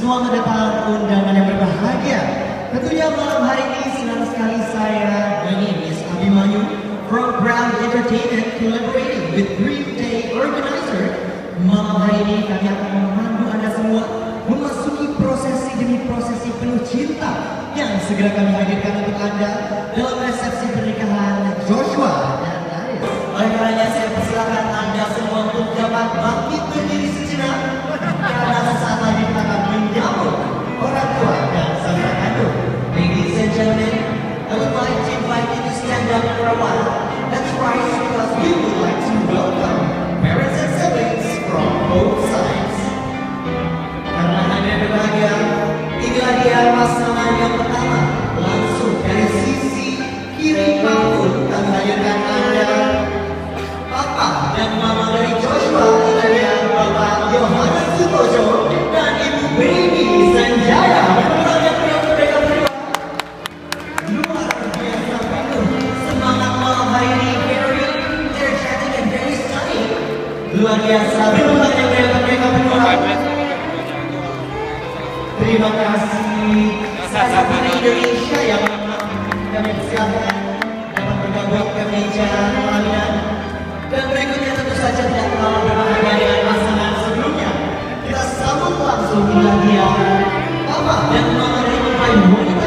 selamat datang undangan yang berbahagia. Tentunya malam hari ini senang sekali saya, my name is Abimanyu from Brown Entertainment collaborating with Green Day Organizer. Malam hari ini kami akan memandu Anda semua memasuki prosesi demi prosesi penuh cinta yang segera kami hadirkan untuk Anda dalam resepsi pernikahan Joshua dan. Oleh karenanya saya persilakan Anda semua untuk dapat bangkit berdiri sejenak like you to stand up for a while. That's right, because we would like to welcome luar biasa mereka berdua Terima kasih Sasana Indonesia yang kami persilakan dapat bergabung ke meja pelaminan. Dan berikutnya tentu saja tidak kalah berbahagia dengan pasangan sebelumnya. Kita sambut langsung inilah dia Papa dan Mama Mumbai Wanita